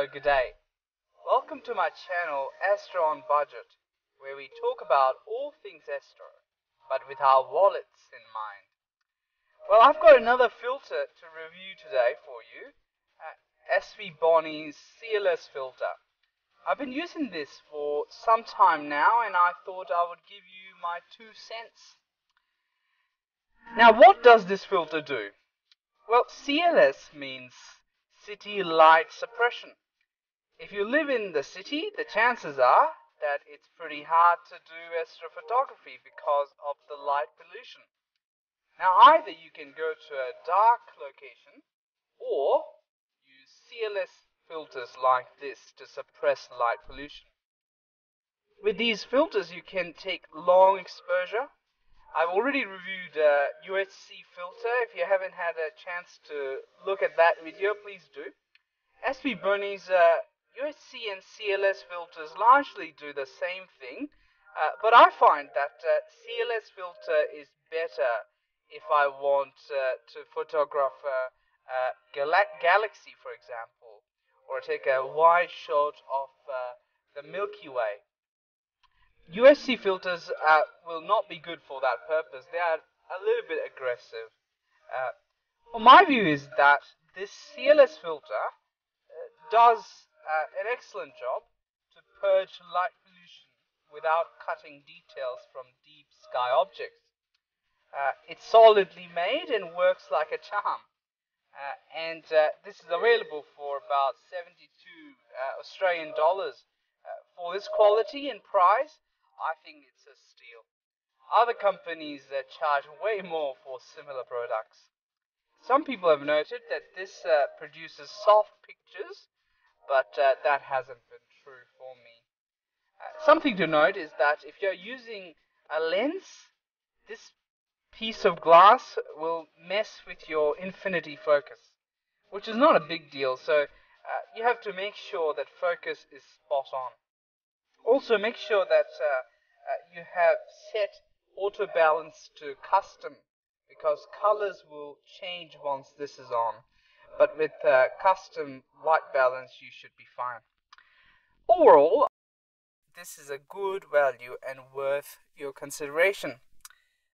Good day. Welcome to my channel Astro on Budget, where we talk about all things Astro, but with our wallets in mind. Well, I've got another filter to review today for you, uh, SVBony's CLS filter. I've been using this for some time now, and I thought I would give you my two cents. Now, what does this filter do? Well, CLS means City Light Suppression. If you live in the city, the chances are that it's pretty hard to do astrophotography because of the light pollution. Now, either you can go to a dark location or use CLS filters like this to suppress light pollution. With these filters, you can take long exposure. I've already reviewed uh, UHC filter. If you haven't had a chance to look at that video, please do. SVBony's uh, UHC and CLS filters largely do the same thing, uh, but I find that uh, CLS filter is better if I want uh, to photograph a, a gal- galaxy, for example, or take a wide shot of uh, the Milky Way. UHC filters uh, will not be good for that purpose. They are a little bit aggressive. Uh, well, my view is that this CLS filter does uh, an excellent job to purge light pollution without cutting details from deep sky objects. Uh, it's solidly made and works like a charm. Uh, and uh, this is available for about 72 uh, Australian dollars. Uh, for this quality and price, I think it's a steal. Other companies charge way more for similar products. Some people have noted that this produces soft pictures but uh, that hasn't been true for me. Uh, something to note is that if you're using a lens, this piece of glass will mess with your infinity focus, which is not a big deal, so uh, you have to make sure that focus is spot on. Also, make sure that uh, uh, you have set auto balance to custom because colors will change once this is on but with uh, custom white balance you should be fine. Overall, this is a good value and worth your consideration.